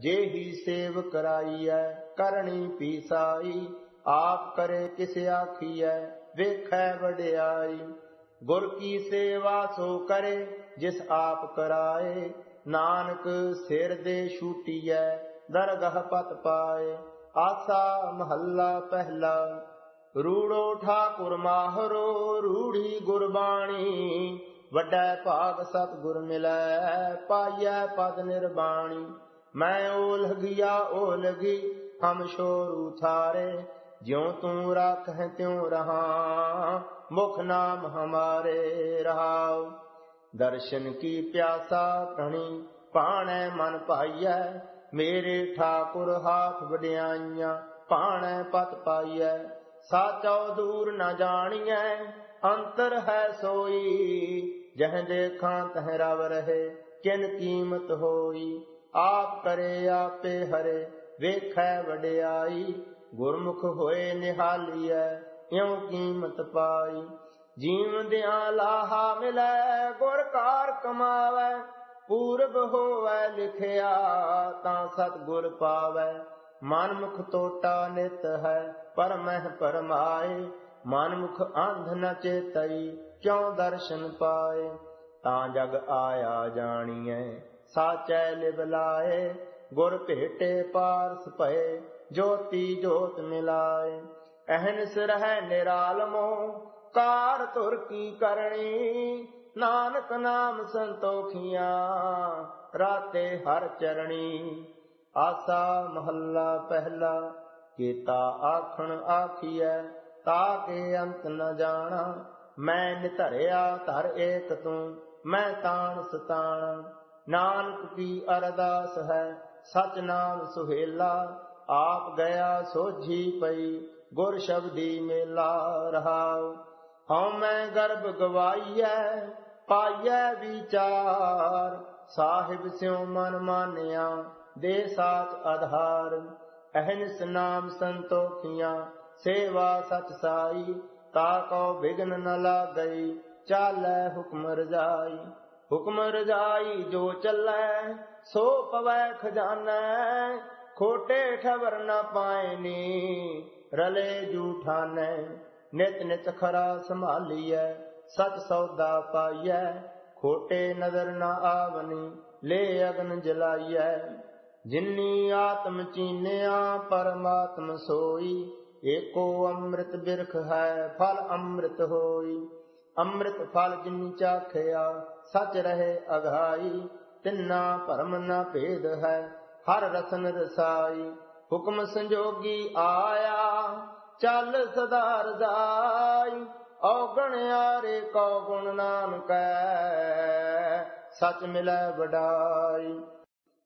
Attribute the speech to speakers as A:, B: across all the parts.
A: ਜੇ ਹੀ ਸੇਵ ਕਰਾਈਐ ਕਰਨੀ ਪੀਸਾਈ, ਆਪ ਕਰੇ ਕਿਸ ਆਖੀਐ, ਵੇਖੈ ਵਡਿਆਈ। ਗੁਰ ਕੀ ਸੇਵਾ ਸੋ ਕਰੇ, ਜਿਸ ਆਪ ਕਰਾਏ। ਨਾਨਕ ਸਿਰ ਦੇ ਛੂਟੀਐ, ਦਰਗਹ ਪਤ ਪਾਏ। ਆਸਾ ਮਹੱਲਾ ਪਹਿਲਾ, ਰੂੜੋ ਠਾਕੁਰ ਮਾਹਰੋ, ਰੂੜੀ ਗੁਰਬਾਣੀ। ਵੱਡਾ ਭਾਗ ਸਤ ਗੁਰ ਮਿਲੈ, ਪਾਈਐ ਪਦ ਨਿਰਬਾਣੀ। ਮੈਂ ਓ ਗਿਆ ਓਲਗੀ ਹਮ ਸ਼ੋਰ ਉਥਾਰੇ ਜਿਉ ਤੂੰ ਰਾਖੈ ਤਿਉ ਰਹਾ, ਮੁਖ ਨਾਮ ਹਮਾਰੇ ਰਹਾਉ। ਦਰਸ਼ਨ ਕੀ ਪਿਆਸਾ ਪ੍ਰਣੀ ਪਾਣੈ ਮਨ ਪਾਈਐ ਮੇਰੇ ਠਾਕੁਰ ਹਾਥ ਵਡਿਆਈਆਂ ਪਾਣੈ ਪਤ ਪਾਈਐ। ਸਾਚੋ ਦੂਰ ਨ ਜਾਣੀਐ, ਅੰਤਰ ਹੈ ਸੋਈ, ਜਹ ਦੇਖਾਂ ਤਹ ਰਵ ਰਹੇ, ਕਿਨ ਕੀਮਤ ਹੋਈ। ਆਪ ਕਰੇ ਆਪੇ ਹਰੇ, ਵੇਖੈ ਵਡਿਆਈ, ਗੁਰਮੁਖ ਹੋਏ ਨਿਹਾਲੀਐ, ਇਉ ਕੀਮਤ ਪਾਈ। ਜੀਵਦਿਆਂ ਲਾਹਾ ਮਿਲੈ, ਗੁਰ ਕਾਰ ਕਮਾਵੈ, ਪੂਰਬ ਹੋਵੈ ਲਿਖਿਆ, ਤਾਂ ਸਤ ਗੁਰ ਪਾਵੈ। ਮਨ ਮੁਖ ਟੋਟਾ ਨਿਤ ਹੈ ਪਰ ਮਹਿ ਪਰਮਾਏ। ਮਨ ਮੁਖ ਅੰਧ ਨ ਚੇਤਈ, ਕਿਉ ਦਰਸ਼ਨ ਪਾਏ? ਤਾਂ ਜਗ ਆਇਆ ਜਾਣੀਐ। ਸਾਚੈ ਲਿਵ ਲਾਏ, ਗੁਰ ਭੇਟੇ ਪਾਰਸ ਭਏ, ਜੋਤੀ ਜੋਤ ਮਿਲਾਏ। ਅਹਨਿਸ ਰਹਿ ਨਿਰਾਲਮੋ ਕਾਰ ਤੁਰ ਕੀ ਕਰਨੀ ਨਾਨਕ ਨਾਮ ਸੰਤੋਖੀਆਂ, ਰਾਤੇ ਹਰ ਚਰਣੀ। ਆਸਾ ਮਹੱਲਾ ਪਹਿਲਾ, ਕੀਤਾ ਆਖਣ ਆਖੀਐ ਤਾਕੇ ਅੰਤ ਨ ਜਾਣਾ। ਮੈਂ ਨਿਧਰਿਆ ਧਰ ਏਕ ਤੂੰ, ਮੈਂ ਤਾਣ ਸਤਾਣਾ। ਨਾਨਕ ਕੀ ਅਰਦਾਸ ਹੈ ਸਚ ਨਾਮ ਸੁਹੇਲਾ, ਆਪ ਗਿਆ ਸੋਝੀ ਪਈ, ਗੁਰ ਸ਼ਬਦੀ ਮੇਲਾ ਰਹਾਉ। ਹਉ ਮੈਂ ਗਰਭ ਗਵਾਈਐ, ਪਾਈਐ ਵਿਚਾਰ। ਸਾਹਿਬ ਸਿਉ ਮਨ ਮਾਨਿਆ, ਦੇ ਸਾਚ ਆਧਾਰ। ਅਹਨਿਸ ਨਾਮ ਸੰਤੋਖੀਆਂ, ਸੇਵਾ ਸਚ ਸਾਈ। ਤਾ ਕੋ ਵਿਗਨ ਨ ਲਾਗਈ, ਚਾਲੈ ਹੁਕਮ ਰਜਾਈ। ਹੁਕਮ ਰਜਾਈ ਜੋ ਚੱਲੈ, ਸੋ ਪਵੈ ਖਜ਼ਾਨੈ। ਖੋਟੇ ਠਵਰ ਨ ਪਾਇਨੀ ਰਲੇ ਜੂਠਾਨੈ। ਨਿਤ ਨਿਤ ਖਰਾ ਸੰਭਾਲੀਐ, ਸਚ ਸੌਦਾ ਪਾਈਐ। ਖੋਟੇ ਨਜ਼ਰ ਨਾ ਆਵਨੀ, ਲੈ ਅਗਨ ਜਲਾਈਐ। ਜਿਨੀ ਆਤਮ ਚੀਨਿਆ, ਪਰਮਾਤਮ ਸੋਈ, ਏਕੋ ਅੰਮ੍ਰਿਤ ਬਿਰਖ ਹੈ, ਫਲ ਅੰਮ੍ਰਿਤ ਹੋਈ। ਅੰਮ੍ਰਿਤ ਫਲ ਜਿਨ ਚਾਖਿਆ, ਸਚ ਰਹੇ ਅਗਾਈ ਤਿੰਨਾ ਭਰਮ ਨਾ ਭੇਦ ਹੈ, ਹਰ ਰਸਨ ਰਸਾਈ, ਹੁਕਮ ਸੰਜੋਗੀ ਆਇਆ, ਚੱਲ ਸਦਾ ਰਜ਼ਾਈ, ਔਗਣ ਯਾਰੇ ਕੋ ਗੁਣ ਨਾਨਕੈ ਸਚ ਮਿਲੈ ਵਡਾਈ।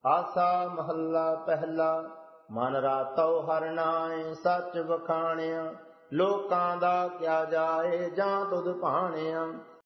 A: ਆਸਾ ਮਹੱਲਾ ਪਹਿਲਾ, ਮਨ ਰਾਤੋ ਹਰ ਨਾਏ, ਸੱਚ ਵਖਾਣਿਆ ਲੋਕਾਂ ਦਾ ਕਿਆ ਜਾਏ ਜਾਂ ਤੁਧ ਭਾਣਿਆ